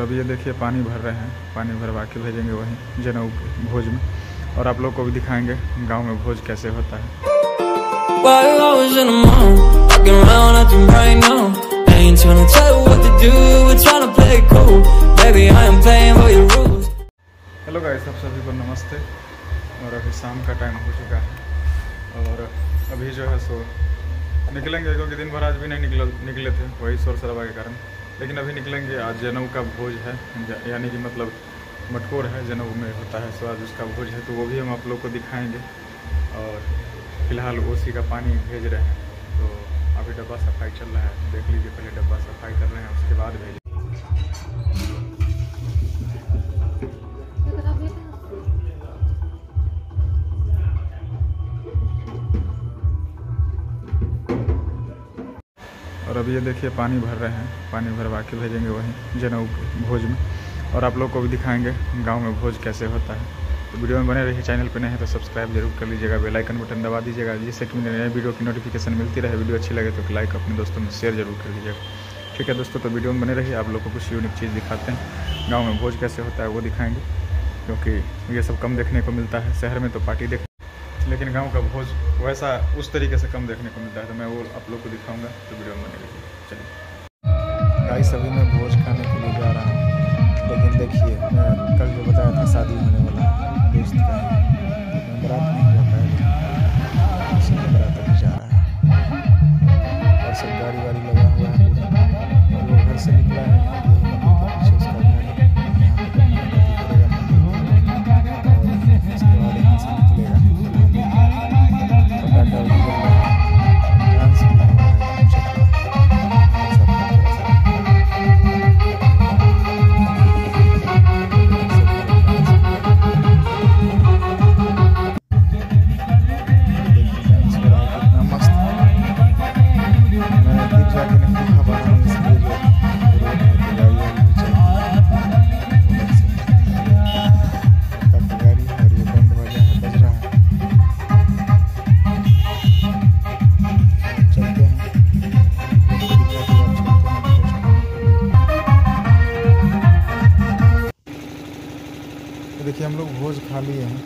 और अभी ये देखिए पानी भर रहे हैं। पानी भरवा के भेजेंगे वहीं जनऊ भोज में। और आप लोग को भी दिखाएँगे गाँव में भोज कैसे होता है. हेलो गाइस सब सभी को नमस्ते। और अभी शाम का टाइम हो चुका है। और अभी जो है सो निकलेंगे क्योंकि दिन भर आज भी नहीं निकल निकले थे वही शोर शराबा के कारण। लेकिन अभी निकलेंगे, आज जनऊ का भोज है। यानी कि मतलब मटकोर है, जनऊ में होता है स्वाद, उसका भोज है तो वो भी हम आप लोग को दिखाएँगे। और फ़िलहाल ओसी का पानी भेज रहे हैं। तो अभी डब्बा सफ़ाई चल रहा है, देख लीजिए, पहले डब्बा सफ़ाई कर रहे हैं, उसके बाद भेज ये देखिए, पानी भर रहे हैं। पानी भरवा के भेजेंगे वहीं जनऊ भोज में। और आप लोग को भी दिखाएँगे गाँव में भोज कैसे होता है। तो वीडियो में बने रहिए, चैनल पर नहीं है तो सब्सक्राइब ज़रूर कर लीजिएगा, बेल आइकन बटन दबा दीजिएगा, जिससे कि मुझे नए वीडियो की नोटिफिकेशन मिलती रहे। वीडियो अच्छी लगे तो लाइक अपने दोस्तों में शेयर ज़रूर कर लीजिएगा ठीक है दोस्तों तो वीडियो में बने रहिए। आप लोग को कुछ यूनिक चीज़ दिखाते हैं। गाँव में भोज कैसे होता है वो दिखाएँगे, क्योंकि ये सब कम देखने को मिलता है। शहर में तो पार्टी देख लेकिन गाँव का भोज वैसा उस तरीके से कम देखने को मिलता है। तो मैं वो आप लोग को दिखाऊँगा तो वीडियो में बने चलिए। गाइस सभी मैं भोज खाने के लिए जा रहा हूँ। लेकिन देखिए, मैं कल जो बताया था, शादी होने वाला दोस्त का। मैं नहीं जा देखिए हम लोग भोज खा लिए हैं।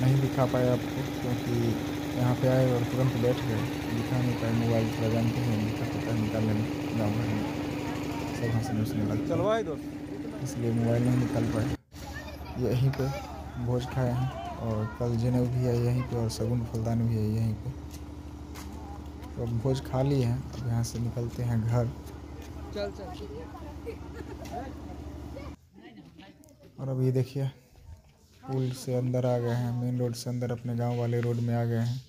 नहीं दिखा पाए आपको क्योंकि यहाँ पे आए और तुरंत बैठ गए। दिखा नहीं पाए मोबाइल थोड़ा जानते हैं दिखा पता निकालने में गाँव घर में सब हंसने उसने लगता चलवाए दोस्त। इसलिए मोबाइल नहीं निकाल पाए। यहीं पे भोज खाए हैं और कल जनेऊ भी है यहीं पे और सगुन फुलदान भी है यहीं पे। तो अब भोज खा लिए हैं अब यहाँ से निकलते हैं घर। और अब ये देखिए पुल से अंदर आ गए हैं मेन रोड से अंदर अपने गाँव वाले रोड में आ गए हैं।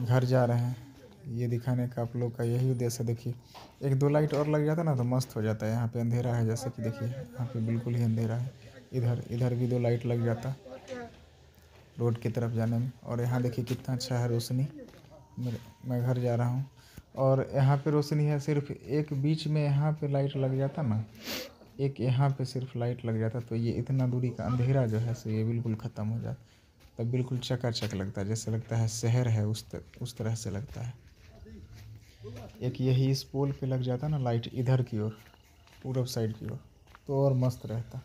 घर जा रहे हैं। ये दिखाने का आप लोग का यही उद्देश्य है, देखिए। एक दो लाइट और लग जाता ना तो मस्त हो जाता है। यहाँ पे अंधेरा है, जैसे कि देखिए, यहाँ पे बिल्कुल ही अंधेरा है। इधर इधर भी दो लाइट लग जाता रोड की तरफ़ जाने में। और यहाँ देखिए कितना अच्छा है रोशनी। मैं घर जा रहा हूँ। और यहाँ पे रोशनी है, सिर्फ़ एक बीच में यहाँ पे लाइट लग जाता ना एक यहाँ पे सिर्फ़ लाइट लग जाता तो ये इतना दूरी का अंधेरा जो है सो ये बिल्कुल ख़त्म हो जाता। तब बिल्कुल चकाचक लगता है जैसे लगता है शहर है उस तर, उस तरह से लगता है। एक यही इस पोल पे लग जाता ना लाइट इधर की ओर पूरब साइड की ओर तो और मस्त रहता।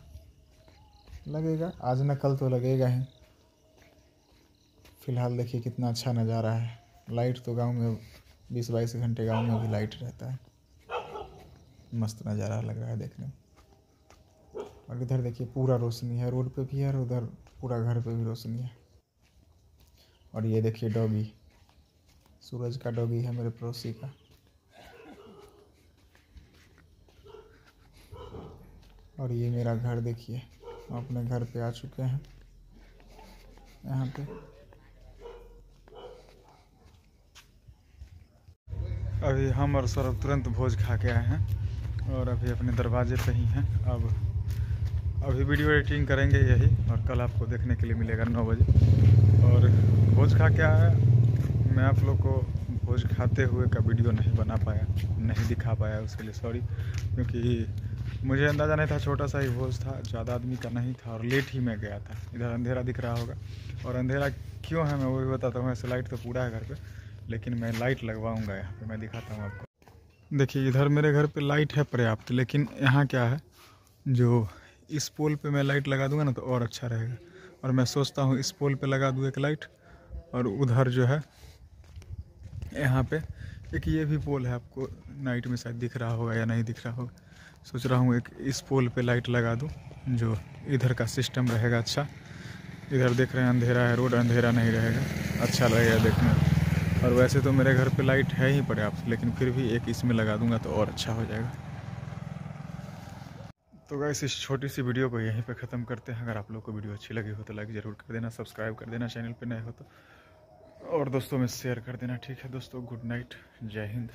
लगेगा आज ना कल तो लगेगा ही। फ़िलहाल देखिए कितना अच्छा नज़ारा है। लाइट तो गाँव में बीस बाईस घंटे गाँव में भी लाइट रहता है। मस्त नज़ारा लग रहा है देखने में। और इधर देखिए पूरा रोशनी है, रोड पे भी है और उधर पूरा घर पे भी रोशनी है। और ये देखिए डॉगी, सूरज का डॉगी है मेरे पड़ोसी का। और ये मेरा घर देखिए, हम अपने घर पे आ चुके हैं, यहाँ पे। अभी हम और सौरभ तुरंत भोज खा के आए हैं और अभी अपने दरवाजे पे ही हैं। अब अभी वीडियो एडिटिंग करेंगे यही, और कल आपको देखने के लिए मिलेगा नौ बजे। और भोज खा के आया मैं आप लोग को भोज खाते हुए का वीडियो नहीं बना पाया, नहीं दिखा पाया उसके लिए सॉरी क्योंकि मुझे अंदाज़ा नहीं था, छोटा सा ही भोज था, ज़्यादा आदमी का नहीं था, और लेट ही मैं गया था। इधर अंधेरा दिख रहा होगा। और अंधेरा क्यों है, मैं वो भी बताता हूँ, ऐसे लाइट तो पूरा है घर पर लेकिन मैं लाइट लगवाऊँगा यहाँ पर मैं दिखाता हूँ आपको। देखिए, इधर मेरे घर पे लाइट है पर्याप्त, लेकिन यहाँ क्या है, जो इस पोल पे मैं लाइट लगा दूँगा ना तो और अच्छा रहेगा। और मैं सोचता हूँ इस पोल पे लगा दूँ एक लाइट और उधर जो है, यहाँ पे एक ये भी पोल है आपको नाइट में शायद दिख रहा होगा या नहीं दिख रहा होगा। सोच रहा हूँ एक इस पोल पे लाइट लगा दूँ जो इधर का सिस्टम रहेगा अच्छा। इधर देख रहे हैं अंधेरा है, रोड अंधेरा नहीं रहेगा अच्छा लगेगा देखने और वैसे तो मेरे घर पे लाइट है ही पर्याप्त लेकिन फिर भी एक इसमें लगा दूँगा तो और अच्छा हो जाएगा। तो गाइस इस छोटी सी वीडियो को यहीं पे ख़त्म करते हैं। अगर आप लोग को वीडियो अच्छी लगी हो तो लाइक ज़रूर कर देना सब्सक्राइब कर देना चैनल पे नए हो तो। और दोस्तों, में शेयर कर देना, ठीक है? दोस्तों गुड नाइट जय हिंद।